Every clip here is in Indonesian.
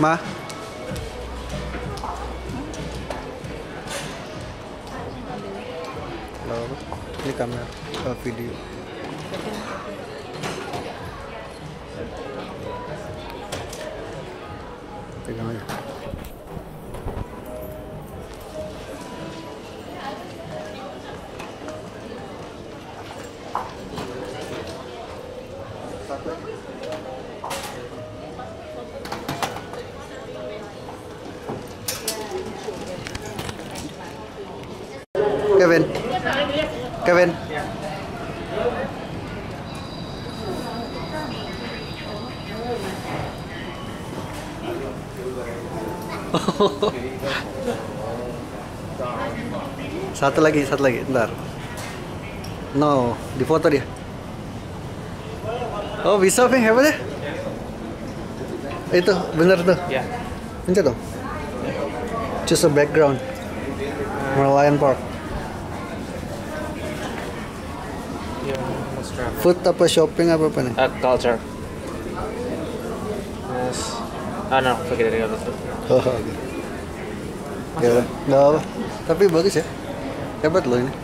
Ma. Halo, ini kamera uh, video. Pegang aja. Kevin. Kevin. satu lagi, satu lagi, ntar. No, di foto dia. Oh bisa, Ping, hebat ya? Itu, bener tuh. Ya. Pencet dong. Choose a background. Merlion Park. Food apa shopping apa apa nih? Uh, culture. Yes. Ah, no, forget it. Oh, oke. Ya, nggak apa. Tapi bagus ya. Hebat loh ini.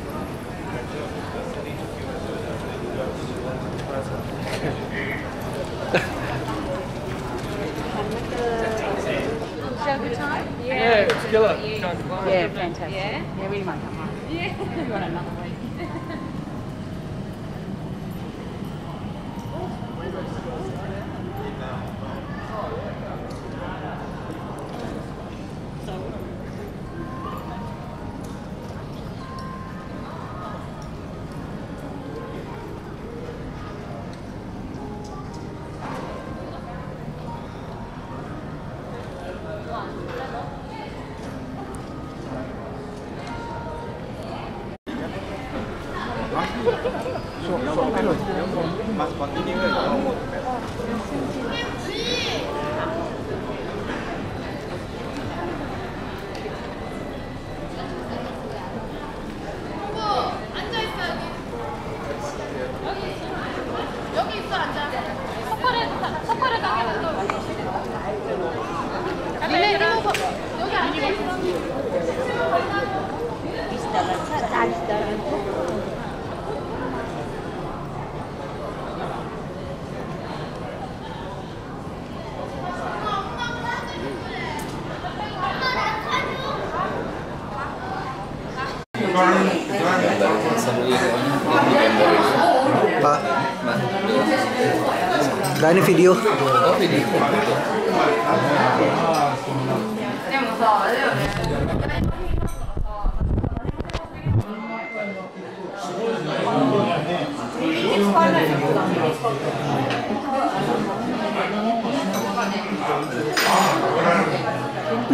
Nah ini video.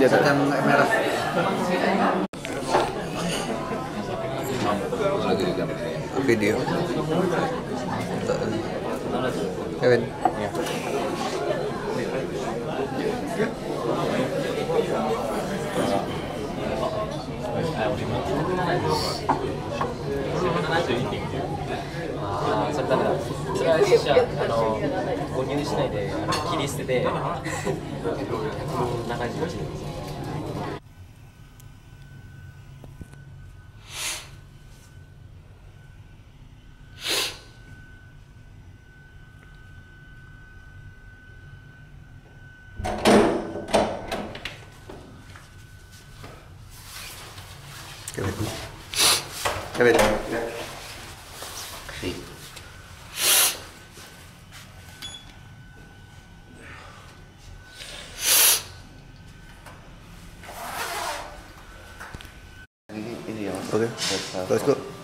Dia yang merah. Video. Kevin. 私はあの購入しないで切り捨てて7 1日に。Okay, let's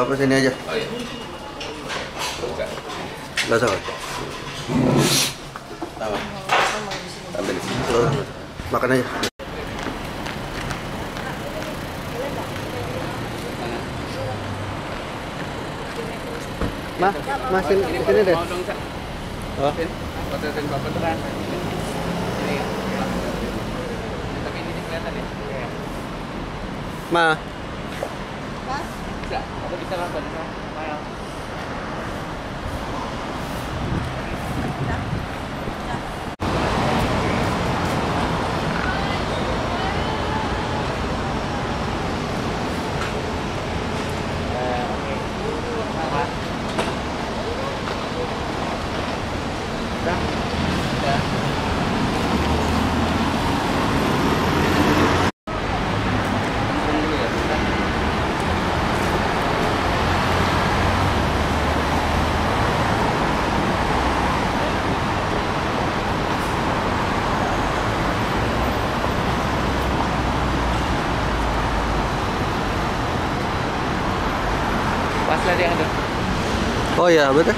Papa sini aja. Oh iya. Gak usah. Pak. Tahu. Sampai di sini. Nggak usah, nggak usah. Makan aja. Ma, ma sini, sini deh. Dong, Cak. Oh. Pin, fotoin Bapak terang. Ini ya. Tapi ini kelihatan ya? Ma, Bisa. Aku bisa oh iya betul.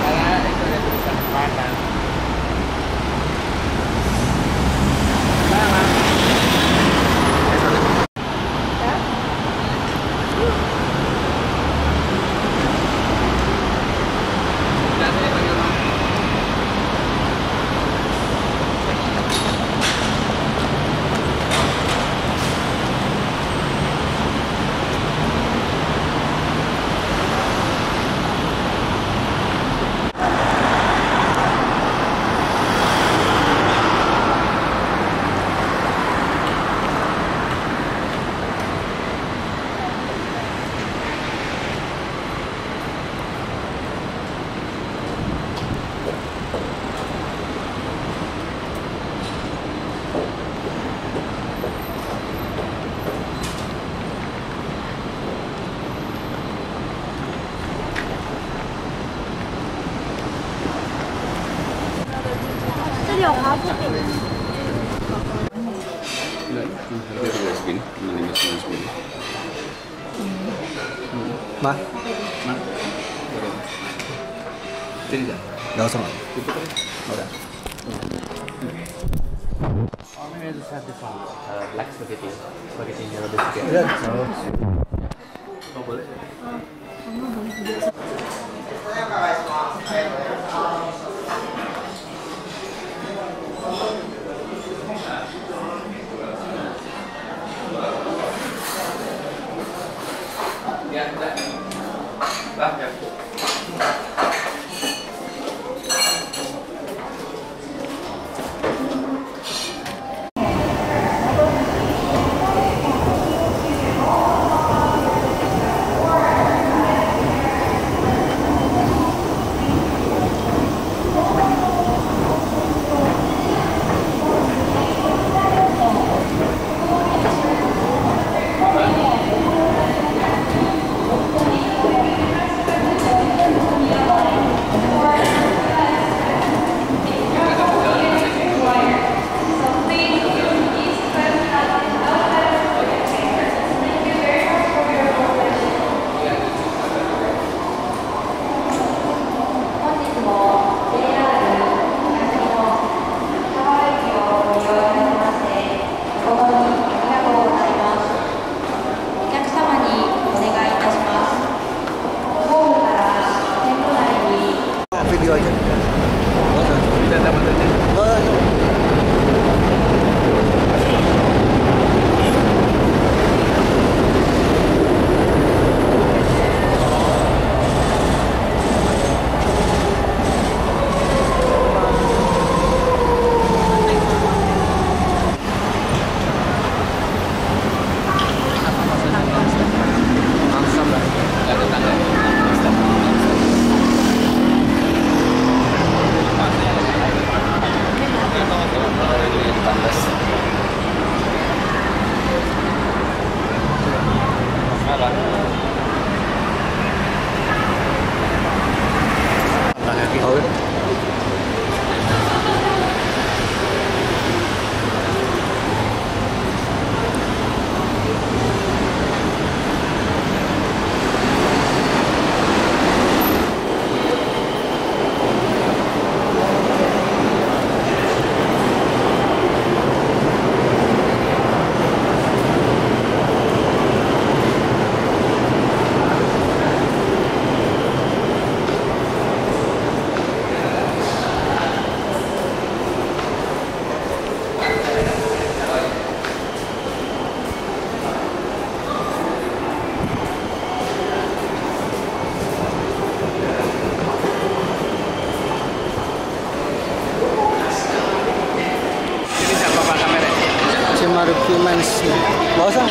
Kayak itu ada tulisan Padang. Ma, Tidak. gak usah. Ma. Oh, 老师们。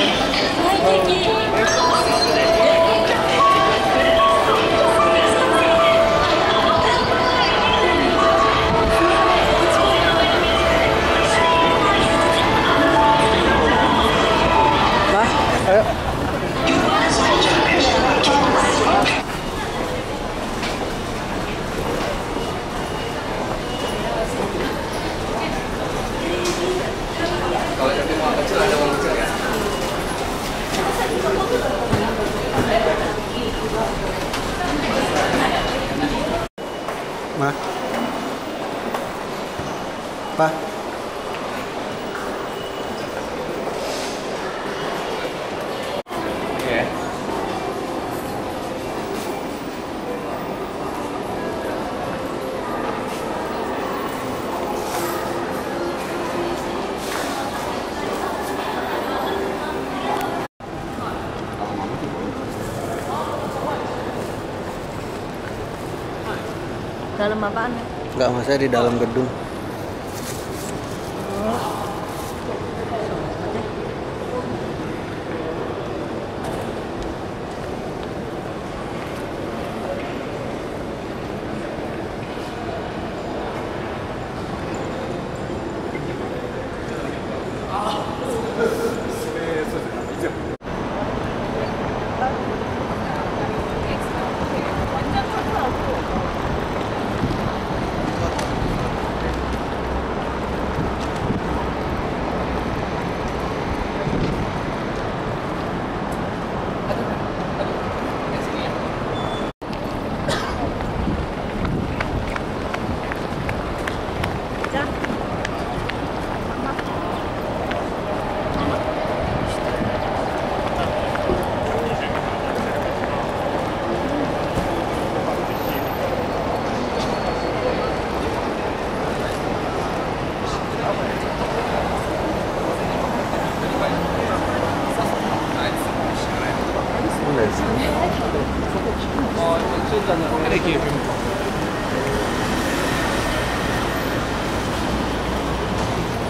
Pa. Iya. Dalam apaan? Enggak, maksudnya di dalam gedung.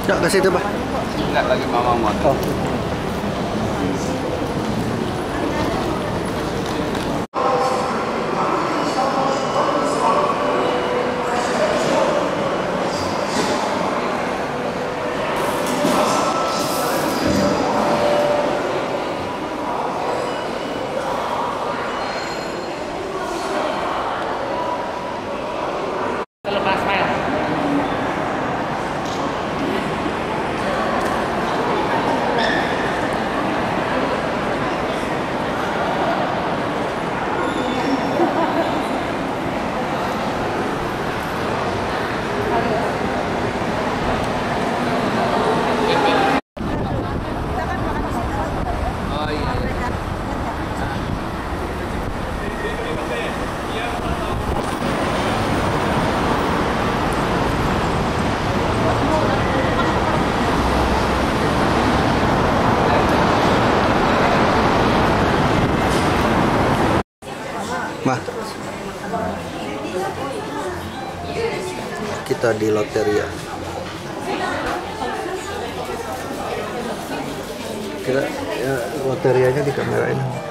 Ya, ke situ, Pak. Enggak lagi mama mau. Oh. Terlepas file. Oh iya. Ma. Kita di loteria. Kita ya, loterianya di kamera ini.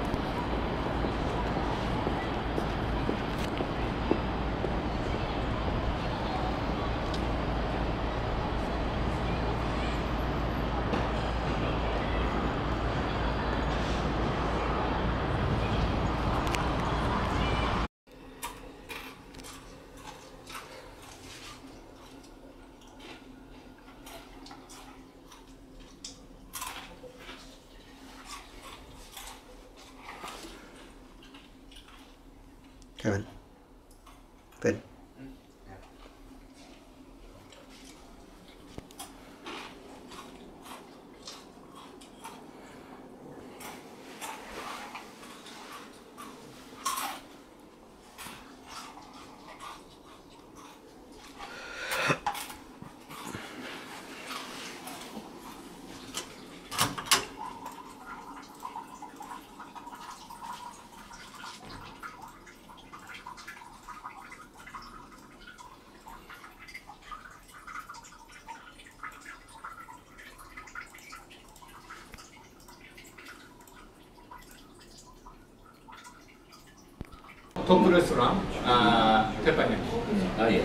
Kevin トップレストランあーテパネあいえ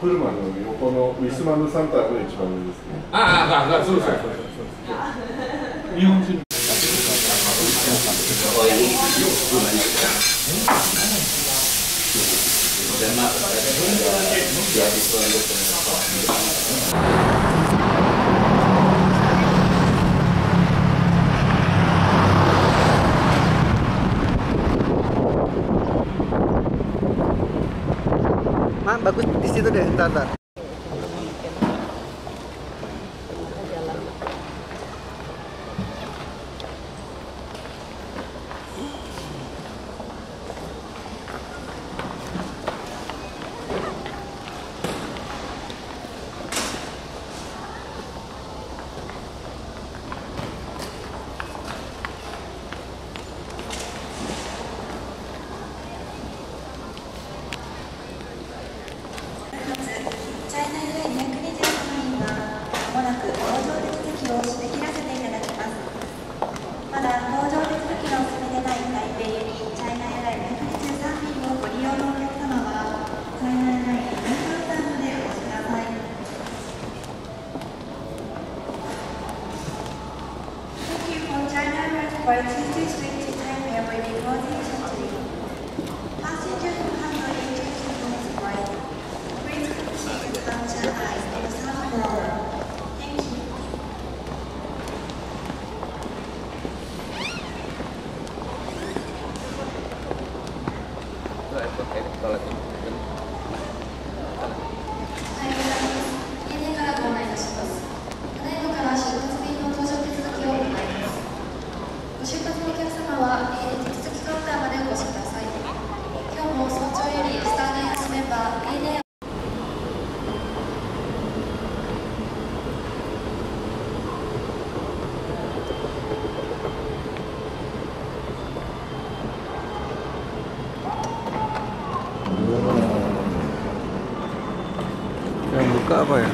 プルマンの横のウィスマンヌサンターが一番上ですね。あああそうそうそうそう日本人 Mak bagus di situ deh ntar ntar 手続きを締め切らせていただきます。まだ搭乗手続きの進めてない台北行きチャイナエアライン1 2 3便をご利用のお客様はチャイナエアライン2カウンターまでお越しください。Thank you for China Airlines flight Yang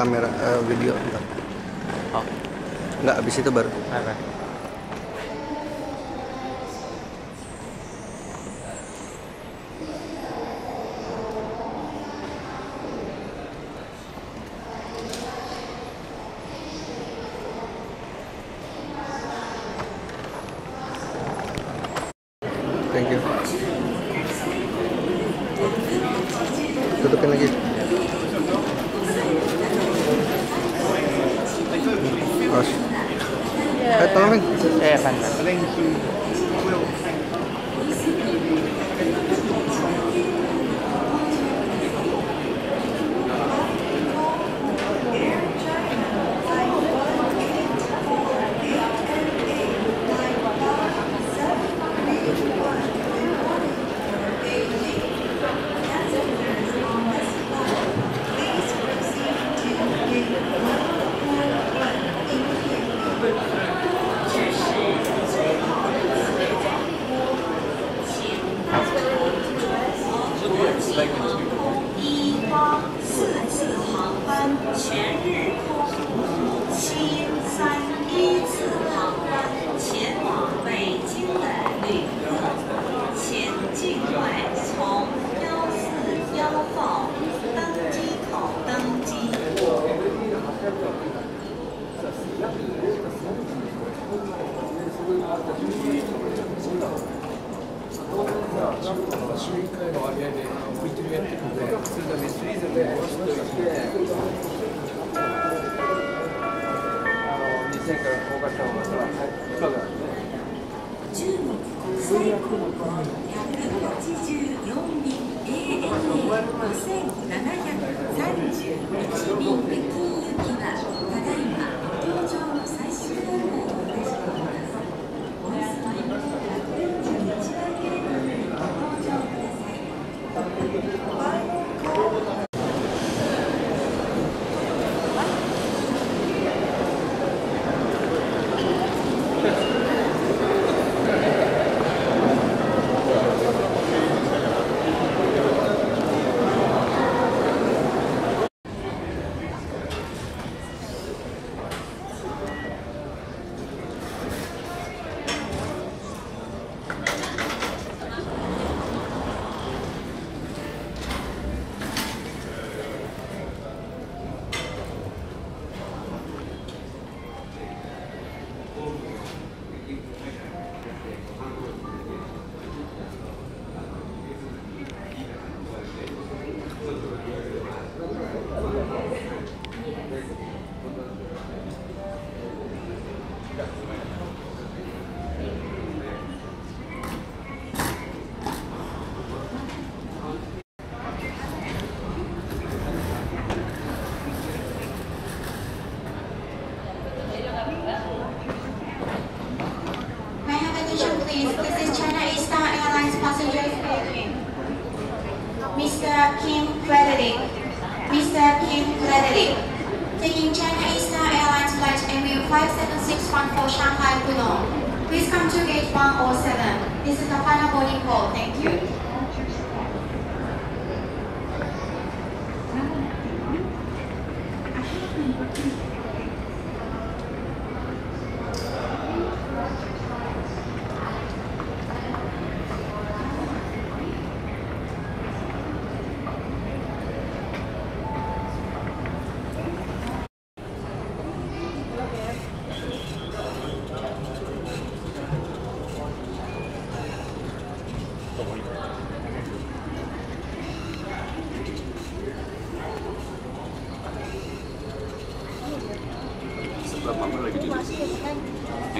kamera eh, video enggak. Oh. Enggak, habis itu baru. Apa? Thank 2000から高架下の方は、はい、かが中国国際空港184便 ANA5731 便北京行きはただいま。Frederick. Taking China Eastern Airlines flight MU 57614 for Shanghai Pudong. Please come to gate 107. This is the final boarding call. Thank you.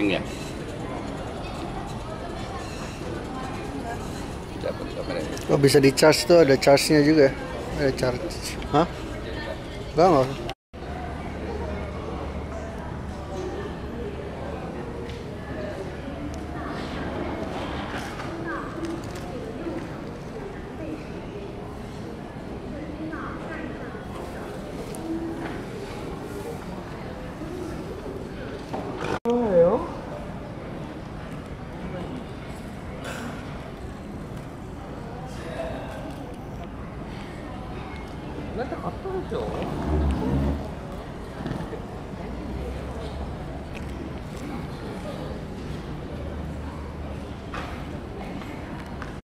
Hang ya? Oh, bisa di charge tuh, ada charge-nya juga. Ada charge. Hah? Enggak, enggak.